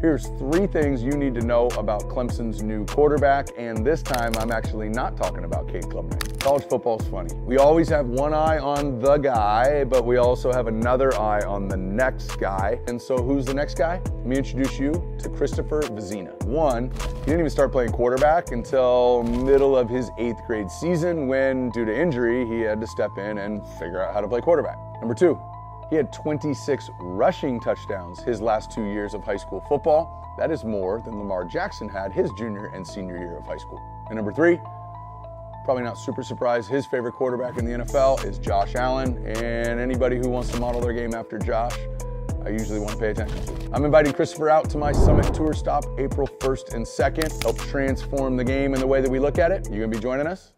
Here's three things you need to know about Clemson's new quarterback, and this time I'm actually not talking about Cade Klubnik. College football's funny. We always have one eye on the guy, but we also have another eye on the next guy. And so who's the next guy? Let me introduce you to Christopher Vizzina. One, he didn't even start playing quarterback until middle of his eighth grade season when, due to injury, he had to step in and figure out how to play quarterback. Number two, he had 26 rushing touchdowns his last two years of high school football. That is more than Lamar Jackson had his junior and senior year of high school. And number three, probably not super surprised, his favorite quarterback in the NFL is Josh Allen. And anybody who wants to model their game after Josh, I usually want to pay attention to. I'm inviting Christopher out to my Summit Tour stop April 1st and 2nd. Help transform the game and the way that we look at it. You gonna be joining us?